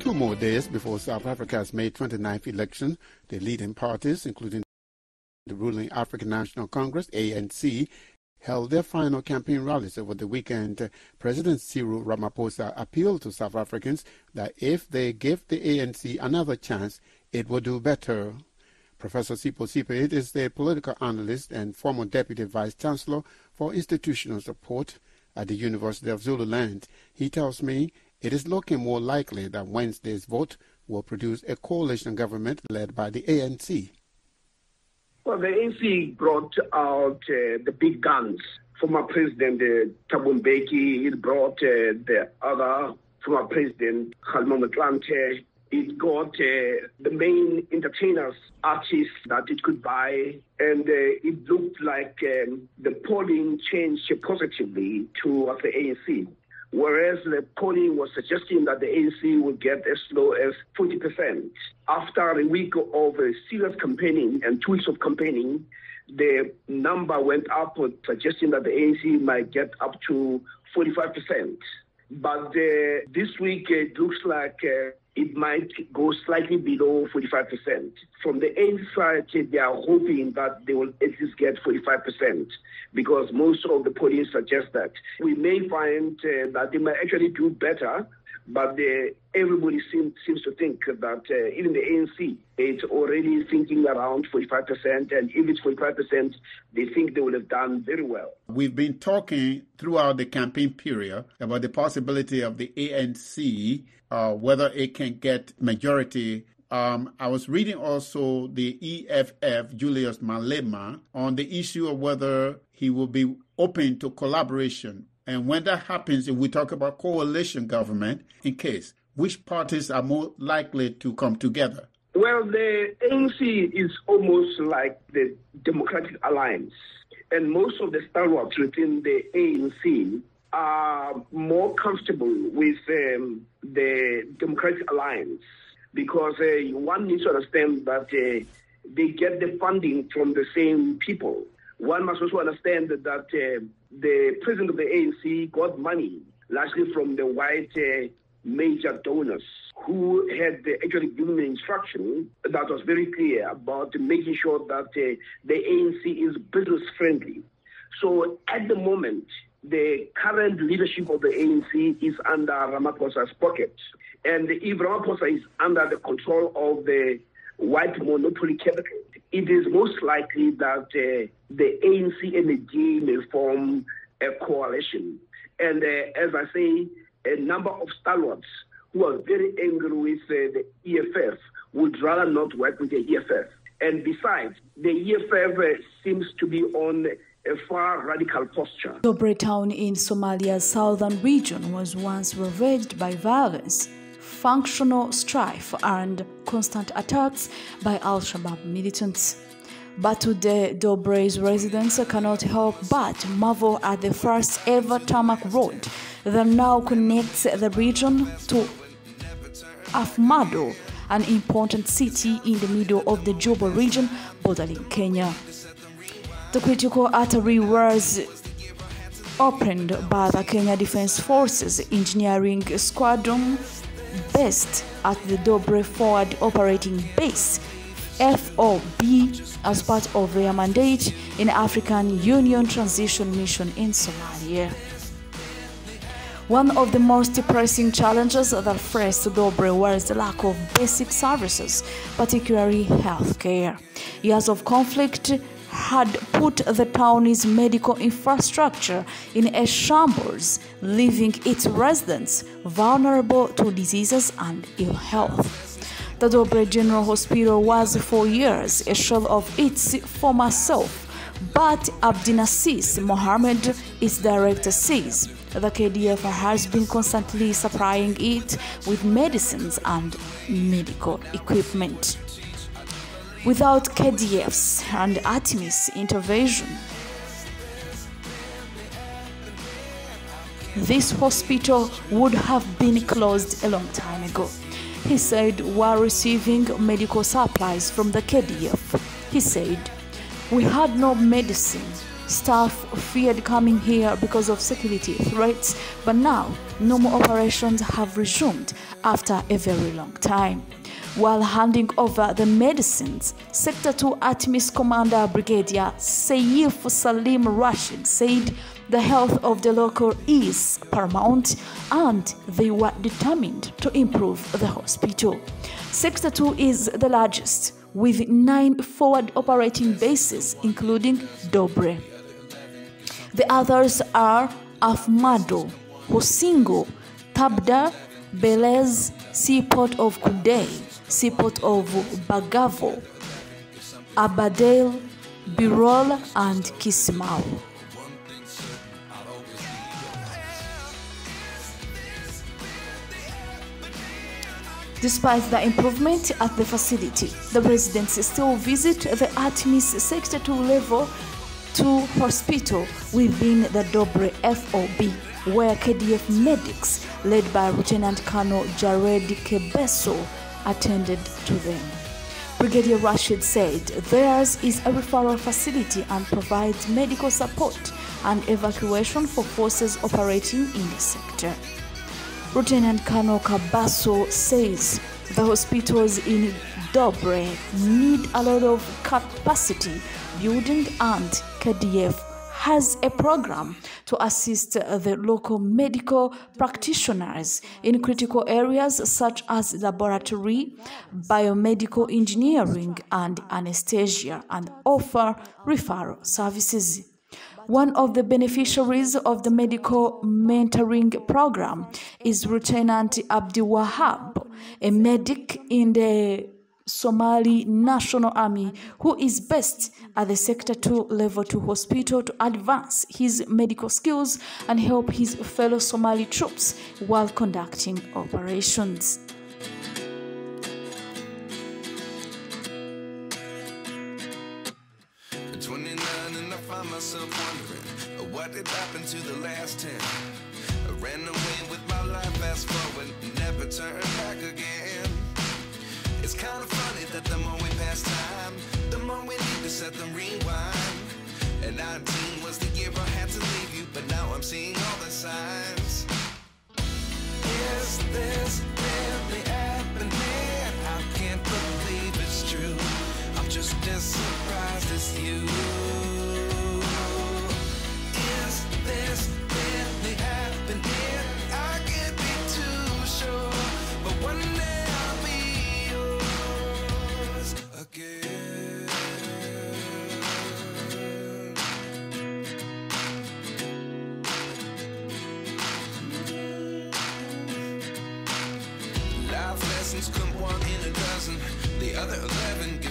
Two more days before South Africa's May 29th election, the leading parties, including the ruling African National Congress, ANC, held their final campaign rallies over the weekend. President Cyril Ramaphosa appealed to South Africans that if they give the ANC another chance, it will do better. Professor Sipho Seepe is the political analyst and former deputy vice chancellor for institutional support at the University of Zululand. He tells me it is looking more likely that Wednesday's vote will produce a coalition government led by the ANC. Well, the ANC brought out uh, the big guns. Former President uh, Thabo Mbeki, it brought uh, the other former President Motlanthe. It got uh, the main entertainers, artists that it could buy, and uh, it looked like um, the polling changed positively towards the ANC whereas the polling was suggesting that the ANC would get as low as 40%. After a week of a serious campaigning and two weeks of campaigning, the number went up, suggesting that the ANC might get up to 45%. But uh, this week it looks like uh, it might go slightly below 45%. From the ANC side, they are hoping that they will at least get 45% because most of the polling suggests that. We may find uh, that they might actually do better, but uh, everybody seems, seems to think that uh, even the ANC is already thinking around 45%, and if it's 45%, they think they would have done very well. We've been talking throughout the campaign period about the possibility of the ANC, uh, whether it can get majority um, I was reading also the EFF, Julius Malema, on the issue of whether he will be open to collaboration. And when that happens, if we talk about coalition government, in case, which parties are more likely to come together? Well, the ANC is almost like the Democratic Alliance. And most of the stalwarts within the ANC are more comfortable with um, the Democratic Alliance because uh, one needs to understand that uh, they get the funding from the same people. One must also understand that, uh, the president of the ANC got money largely from the white uh, major donors who had actually given the instruction that was very clear about making sure that uh, the ANC is business friendly. So at the moment, the current leadership of the ANC is under Ramaphosa's pocket. And if Ramaphosa is under the control of the white monopoly capital, it is most likely that uh, the ANC and the DA may form a coalition. And uh, as I say, a number of stalwarts who are very angry with uh, the EFF would rather not work with the EFF. And besides, the EFF uh, seems to be on a far radical posture. Dhobley town in Somalia's southern region was once ravaged by violence, functional strife, and constant attacks by Al Shabaab militants. But today, Dhobley's residents cannot help but marvel at the first ever tarmac road that now connects the region to Afmado, an important city in the middle of the Juba region bordering Kenya. The critical artery was opened by the Kenya Defense Forces Engineering Squadron based at the Dhobley Forward Operating Base FOB as part of their mandate in African Union Transition Mission in Somalia. One of the most pressing challenges that faced Dhobley was the lack of basic services, particularly healthcare. Years of conflict had put the town's medical infrastructure in a shambles, leaving its residents vulnerable to diseases and ill health. The Dhobley General Hospital was for years a shell of its former self, but Abdinasis Mohammed, its director, says the KDF has been constantly supplying it with medicines and medical equipment. Without KDF's and ATMIS intervention, this hospital would have been closed a long time ago. He said while receiving medical supplies from the KDF. He said, We had no medicine, Staff feared coming here because of security threats, but now normal operations have resumed after a very long time. While handing over the medicines, Sector 2 ATMIS Commander Brigadier Saif Salim Rashid said the health of the local is paramount and they were determined to improve the hospital. Sector 2 is the largest with nine forward operating bases, including Dhobley. The others are Afmado, Hosingo, Tabda, Belez, Seaport of Kudey, Seaport of Bagavo, Abadale, Birol, and Kismayo. Despite the improvement at the facility, the residents still visit the ATMIS Sector 2 Level 2 hospital within the Dhobley FOB, where KDF medics, led by Lieutenant Colonel Jared Kebeso, attended to them. Brigadier Rashid said theirs is a referral facility and provides medical support and evacuation for forces operating in the sector. Lieutenant Colonel Kabaso says the hospitals in Dhobley need a lot of capacity building and KDF has a program to assist uh, the local medical practitioners in critical areas such as laboratory, biomedical engineering, and anesthesia and offer referral services. One of the beneficiaries of the medical mentoring program is Lieutenant Abdi Wahab, a medic in the Somali National Army who is based at the Sector 2 Level 2 hospital to advance his medical skills and help his fellow Somali troops while conducting operations. wondering uh, what did happen to the last ten. I ran away with my life, fast forward, never back again. It's kind of funny that the more we pass time, the more we need to set them rewind. And 19 was the year I had to leave you, but now I'm seeing all the signs. Is this really happening? I can't believe it's true. I'm just as surprised as you.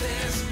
this